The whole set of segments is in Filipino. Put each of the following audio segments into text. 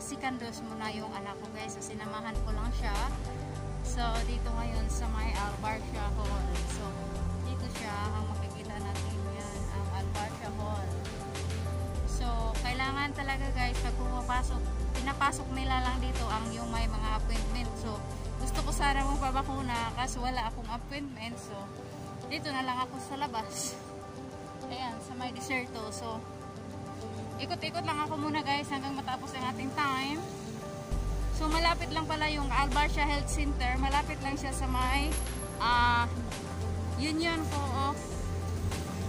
magpa-sikandos muna yung anak ko guys. So, sinamahan ko lang siya. So, dito ngayon sa may Albarcia Hall. So, dito siya ang makikita natin yan, ang Albarcia Hall. So, kailangan talaga guys, pag pumapasok, pinapasok nila lang dito ang yung may mga appointment. So, gusto ko sana magpabakuna kasi wala akong appointment. So, dito na lang ako sa labas. Ayan, sa may deserto. So, ikot-ikot lang ako muna guys hanggang matapos ang ating time. So, malapit lang pala yung Albarcia Health Center. Malapit lang siya sa may uh, Union Co-op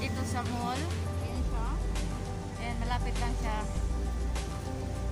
dito sa mall. Ayan siya. Ayan, malapit lang siya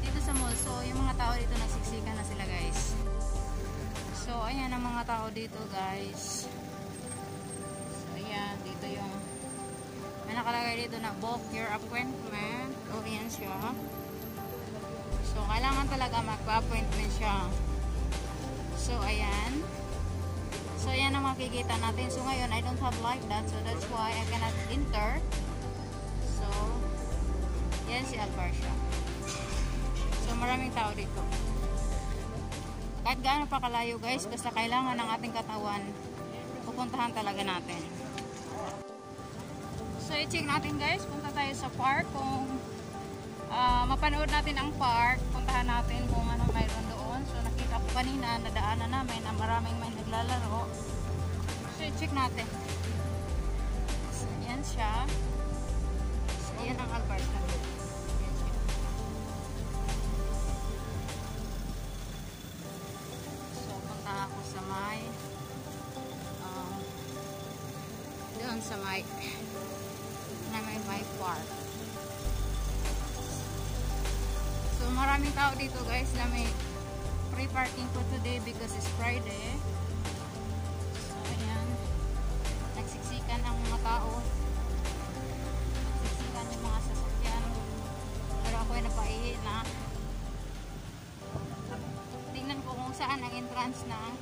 dito sa mall. So, yung mga tao dito nagsiksikan na sila guys. So, ayan ang mga tao dito guys. Ayan, dito yung may nakalagay dito na book your appointment. O, ayan siya. So, kailangan talaga magpa-appointment siya. So, ayan. So, ayan ang makikita natin. So, ngayon, I don't have like that. So, that's why I cannot enter. So, yan si Albarcia. So, maraming tao dito. Kahit gaano pa kalayo guys, basta kailangan ng ating katawan, pupuntahan talaga natin. So, i-check natin guys. Punta tayo sa park. Kung uh, mapanood natin ang park, puntahan natin kung ano mayroon doon. So, nakita ko kanina, nadaanan namin na maraming may naglalaro. So, i-check natin. So, yan siya. So, yan ang ako sa may um, doon sa may maraming tao dito guys na may free parking for today because it's Friday. So ayan. Nagsiksikan ang mga tao. Nagsiksikan yung mga sasakyan. Pero ako ay napaihi na. Tingnan ko kung saan ang entrance ng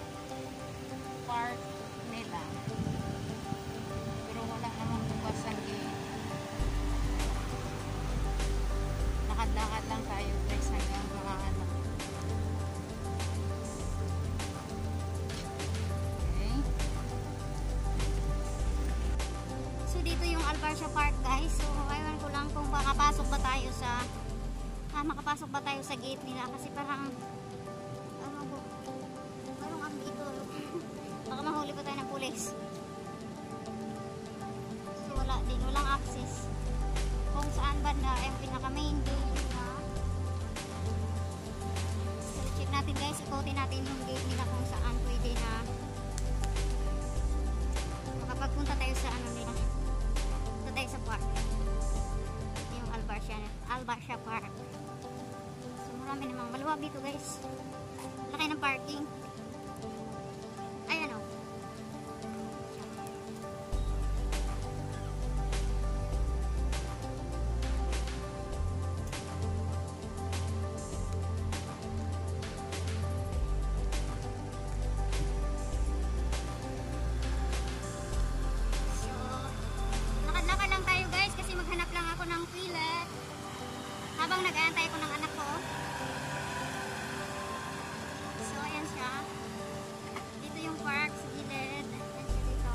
Albarcia Park guys. So ewan ko lang kung makapasok ba tayo sa ah, makapasok ba tayo sa gate nila. Kasi parang ano ko parang ang dito. Baka mahuli pa tayo ng pulis. So wala din, walang access. Kung saan ba na yung pinaka main gate na. So check natin guys. Ikotin natin yung gate nila kung saan pwede na makapagpunta tayo sa ano nila maluwag dito guys. Laki ng parking. Ayan o lang tayo guys kasi maghanap lang ako ng toilet habang nag-aantay ko ng anak ko. Siya. Dito yung park sa gilid. Dito.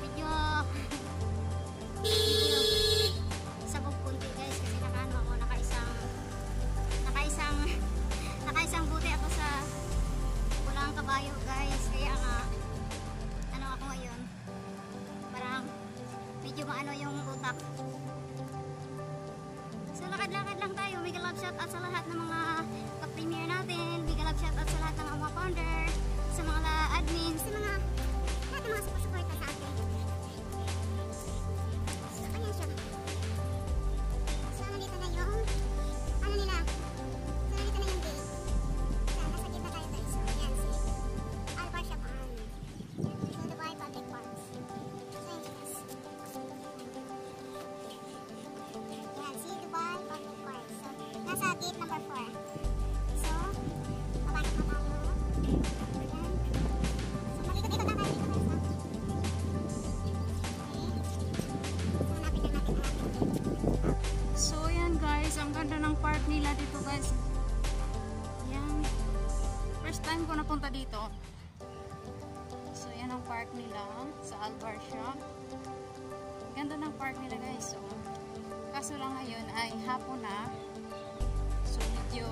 Medyo sabog kunti guys kasi nakaano ako, nakaisang nakaisang nakaisang buti ako sa walang kabayo guys kaya nga ano ako ngayon parang medyo maano yung utak love shout out sa lahat ng mga ka-premier natin. Mega love shout out sa lahat ng mga founder sa mga admin sa mga lahat ng mga Ang ganda ng park nila dito guys. Yan. First time ko napunta dito. So yan ang park nila sa Albarcia. Ganda ng park nila guys. So, kaso lang ngayon ay hapon na. So medyo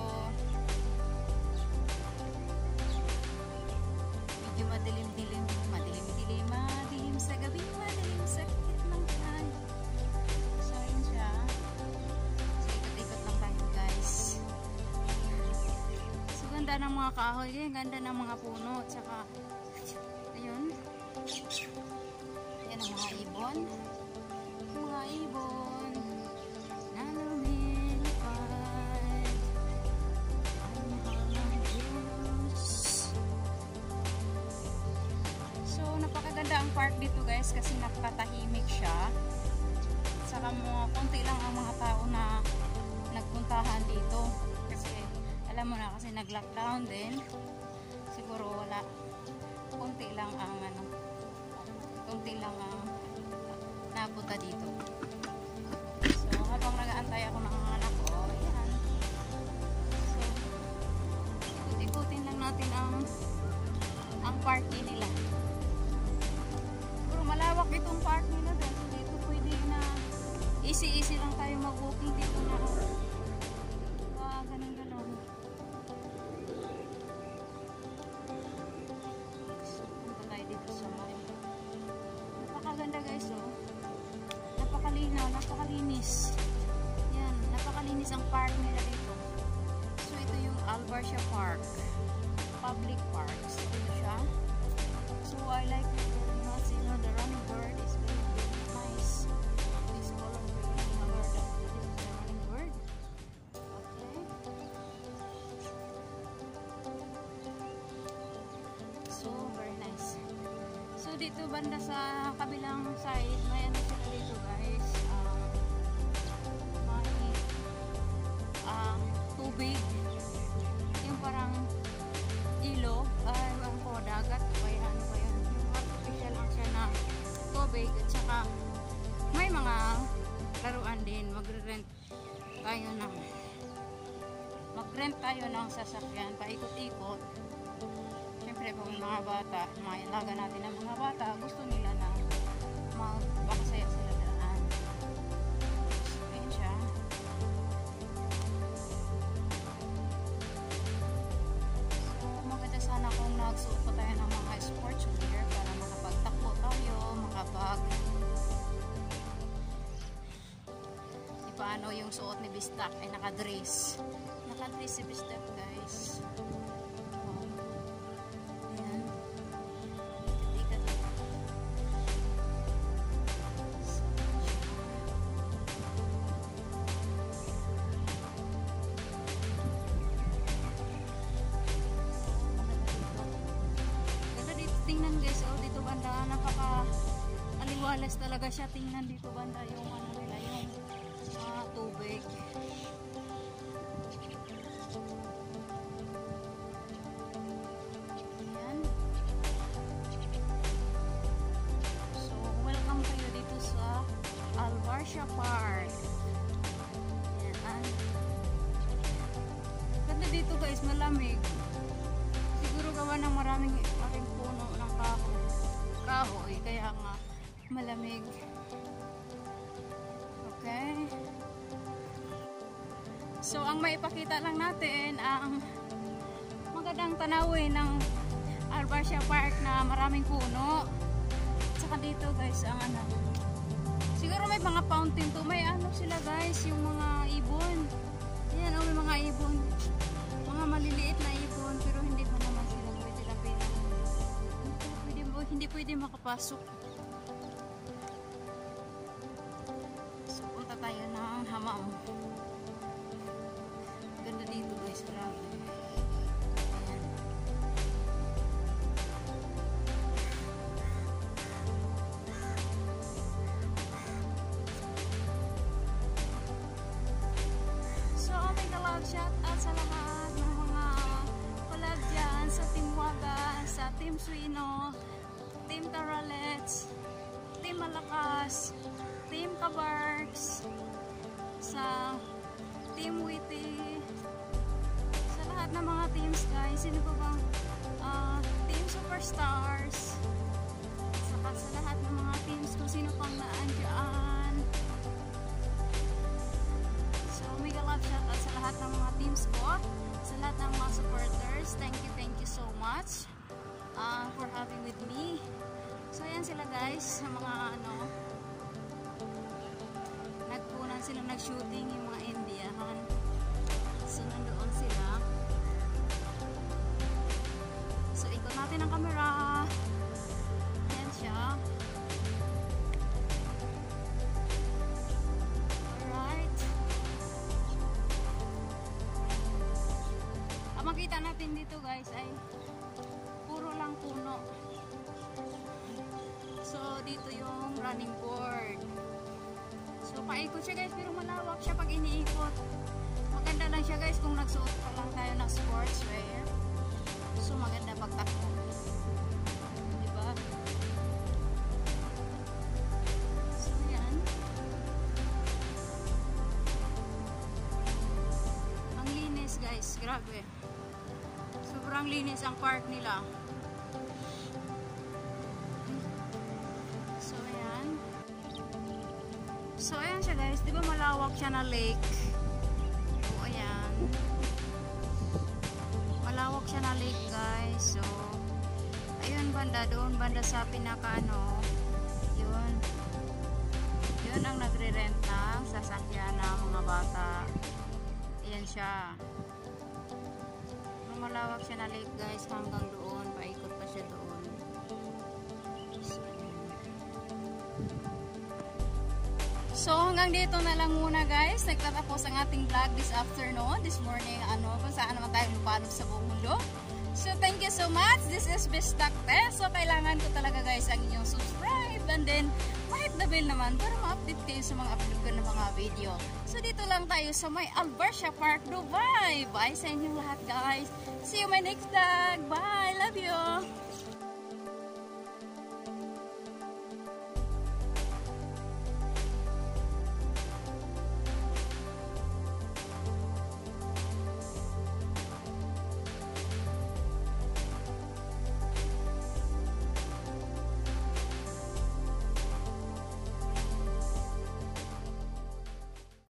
ganda ng mga kahoy. Yan, ganda ng mga puno. Tsaka, ayun. Yan ang mga ibon. Mga ibon. Na lumilipad. Ang. So, napakaganda ang park dito guys kasi napakatahimik siya. Saka mga konti lang ang mga tao na nagpuntahan dito. Alam mo na kasi nag-lockdown din. Siguro wala. Konti lang ang ano, konti lang ang napunta dito. So, habang nag-aantay ako ng mga anak ko, yan. So, ikot-ikutin lang natin ang ang parking nila. Pero malawak itong park nila dahil dito pwede na easy-easy lang tayo mag-walking dito na napakalinis. Yan, napakalinis ang park nila dito. So, ito yung Albarcia Park. Public park. So, ito siya. So, I like it very much. You know, the running bird is very, very nice. This color green. Color that is the running bird. Okay. So, very nice. So, dito banda sa kabilang side, may ano sila dito guys. Tubig. At saka, may mga laruan din. Magre-rent tayo ng mag-rent tayo ng sasakyan, paikot-ikot. Siyempre, kung mga bata, mga ilaga natin ng mga bata, gusto nila na magpakasaya sila nagsuot pa tayo ng mga sports gear paano yung suot ni Bistak ay nakadress. Nakadress si Bistak guys. Tingnan guys, oh dito banda napaka aliwalas talaga siya tingnan dito banda yung dito guys, malamig. Siguro gawa ng maraming maraming puno ng kahoy. Kahoy, kaya nga malamig. Okay. So, ang maipakita lang natin ang magandang tanawin ng Albarcia Park na maraming puno. Tsaka dito guys, ang ano. Siguro may mga fountain to. May ano sila guys, yung mga ibon. Yan, oh, may mga ibon. Mga maliliit na ibon, pero hindi pa naman sila pwede lapitan. Hindi pwede, hindi pwede makapasok. Consuino, Team Taralets, Team Malakas, Team Kabarks, sa Team Witty, sa lahat ng mga teams guys, sino pa bang uh, Team Superstars, saka sa lahat ng mga teams kung sino pang naandyan. So, mega love shoutout sa lahat ng mga teams. Ayan sila guys, sa mga ano, nagpunan sila nag-shooting yung mga Indiahan. So, nandoon sila. So, ikot natin ang camera. Ayan siya. Alright. Ang makita natin dito guys ay puro lang puno. So, dito yung running board. So, paikot siya guys, pero malawak siya pag iniikot. Maganda lang siya guys kung nagsuot pa lang tayo ng sportswear. So, maganda pagtakbo. Diba? So, yan. Ang linis guys, grabe. Sobrang linis ang park nila. Di ba malawak siya na lake? So, ayan. Malawak siya na lake guys. So, ayun banda. Doon banda sa pinaka ano. Yun. Yun ang nagre-rent ng sasakyan ng mga bata. Ayan siya. Malawak siya na lake guys hanggang doon. So hanggang dito na lang muna guys. Nagtatapos ang ating vlog this afternoon, this morning, ano, kung saan naman tayo lupalog sa buong mundo. So thank you so much. This is Bistak Test. So kailangan ko talaga guys ang inyong subscribe and then mahit the bell naman para ma-update kayo sa mga upload ko ng mga video. So dito lang tayo sa may Albertia Park, Dubai. Bye sa inyong lahat guys. See you my next vlog.